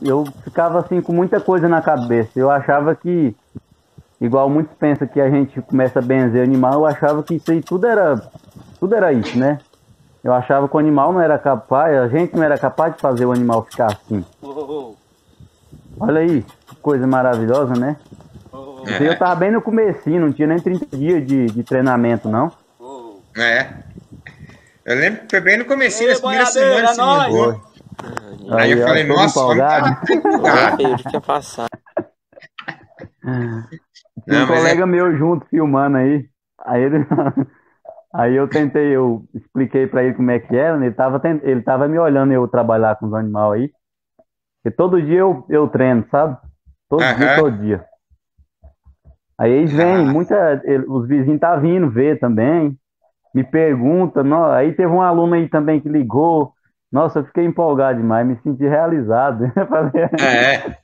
eu ficava assim com muita coisa na cabeça. Eu achava que, igual muitos pensam que a gente começa a benzer animal, eu achava que isso aí tudo era, tudo era isso, né? Eu achava que o animal não era capaz, a gente não era capaz de fazer o animal ficar assim. Olha aí, que coisa maravilhosa, né? É. Eu tava bem no comecinho, não tinha nem 30 dias de, de treinamento, não. É. Eu lembro que foi bem no comecinho, Ei, nas primeiras semanas me ligou. Aí eu falei, nossa, vamos empolgado. Eu tinha passado. Tinha Não, um é- colega meu junto filmando aí. Aí ele. Aí eu tentei, eu expliquei pra ele como é que era, né? ele tava, tent- ele tava me olhando eu trabalhar com os animais aí. Porque todo dia eu, eu treino, sabe? Todo dia, todo dia. Aí eles vêm, muita, ele- os vizinhos tá vindo ver também, me pergunta, nó- aí teve um aluno aí também que ligou. Nossa, eu fiquei empolgado demais, me senti realizado. É.